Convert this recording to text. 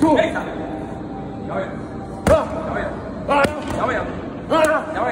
出！哎，打！有没有？啊，有没？啊，有没？啊，有没？